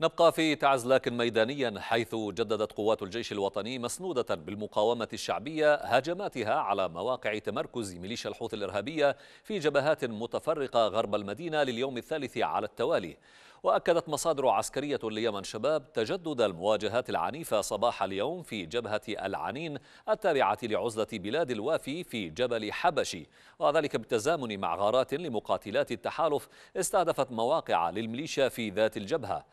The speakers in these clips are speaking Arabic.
نبقى في تعز لكن ميدانيا حيث جددت قوات الجيش الوطني مسنودة بالمقاومة الشعبية هجماتها على مواقع تمركز ميليشيا الحوثي الإرهابية في جبهات متفرقة غرب المدينة لليوم الثالث على التوالي. وأكدت مصادر عسكرية ليمن شباب تجدد المواجهات العنيفة صباح اليوم في جبهة العنين التابعة لعزلة بلاد الوافي في جبل حبشي. وذلك بالتزامن مع غارات لمقاتلات التحالف استهدفت مواقع للميليشيا في ذات الجبهة.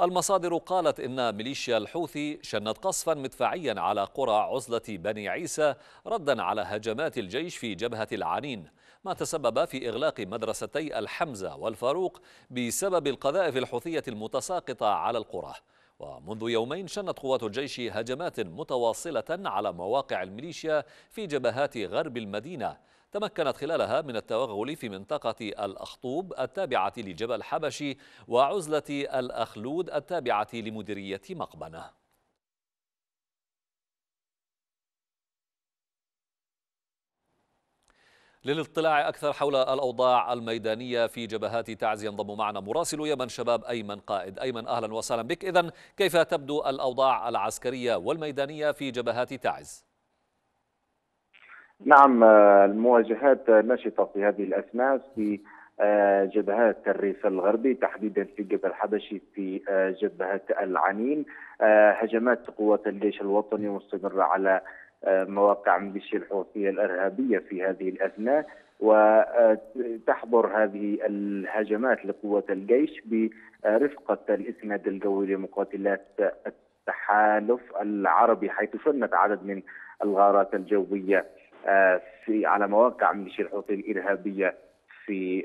المصادر قالت إن ميليشيا الحوثي شنت قصفا مدفعيا على قرى عزلة بني عيسى ردا على هجمات الجيش في جبهة العنين. ما تسبب في إغلاق مدرستي الحمزة والفاروق بسبب القذائف الحوثية المتساقطة على القرى. ومنذ يومين شنت قوات الجيش هجمات متواصلة على مواقع الميليشيا في جبهات غرب المدينة. تمكنت خلالها من التوغل في منطقة الأخطوب التابعة لجبل حبشي وعزلة الأخلود التابعة لمديرية مقبنة. للاطلاع أكثر حول الأوضاع الميدانية في جبهات تعز ينضم معنا مراسل يمن شباب أيمن قائد. أيمن أهلا وسهلا بك. إذا كيف تبدو الأوضاع العسكرية والميدانية في جبهات تعز؟ نعم المواجهات نشطة في هذه الأثناء في جبهات الريف الغربي تحديدا في جبل حبشي في جبهة العنين. هجمات قوات الجيش الوطني مستمرة على مواقع ميليشيا الحوثية الإرهابية في هذه الأثناء وتحضر هذه الهجمات لقوات الجيش برفقة الإسناد الجوي لمقاتلات التحالف العربي حيث شنت عدد من الغارات الجوية في على مواقع ميليشيا الحوثي الإرهابية في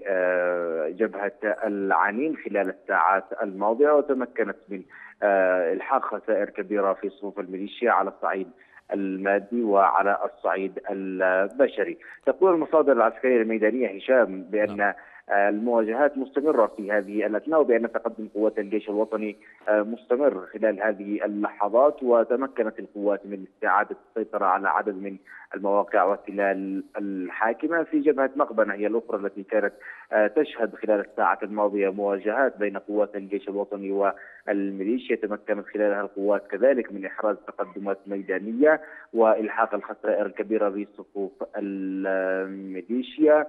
جبهة العنين خلال الساعات الماضية وتمكنت من إلحاق خسائر كبيرة في صفوف الميليشيا على الصعيد المادي وعلى الصعيد البشري. تقول المصادر العسكرية الميدانية هشام بأن المواجهات مستمرة في هذه الأثناء وبأن تقدم قوات الجيش الوطني مستمر خلال هذه اللحظات وتمكنت القوات من استعادة السيطرة على عدد من المواقع والتلال الحاكمة في جبهة مقبنة هي الأخرى التي كانت تشهد خلال الساعة الماضية مواجهات بين قوات الجيش الوطني والميليشيا. تمكنت خلالها القوات كذلك من إحراز تقدمات ميدانية وإلحاق الخسائر الكبيرة بصفوف الميليشيا.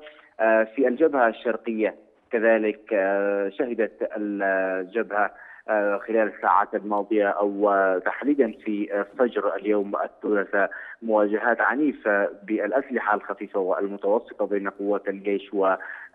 في الجبهة الشرقية كذلك شهدت الجبهة خلال الساعات الماضية أو تحديدا في فجر اليوم الثلاثاء مواجهات عنيفة بالأسلحة الخفيفة والمتوسطة بين قوات الجيش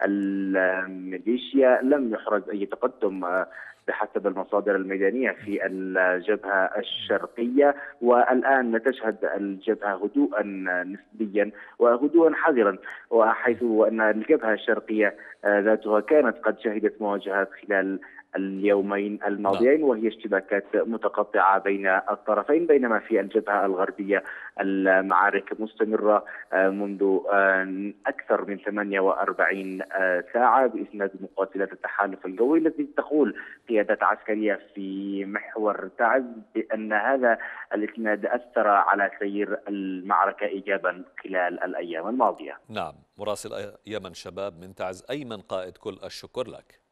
والميليشيا. لم يحرز أي تقدم بحسب المصادر الميدانية في الجبهة الشرقية. والآن تشهد الجبهة هدوءا نسبيا وهدوءا حذرا وحيث أن الجبهة الشرقية ذاتها كانت قد شهدت مواجهات خلال اليومين الماضيين وهي اشتباكات متقطعة بين الطرفين بينما في الجبهة الغربية المعارك مستمرة منذ أكثر من 48 ساعة بإسناد مقاتلات التحالف الجوي التي تقول قيادات عسكرية في محور تعز بأن هذا الإسناد أثر على سير المعركة إيجابا خلال الأيام الماضية نعم مراسل يمن شباب من تعز أيمن قائد كل الشكر لك.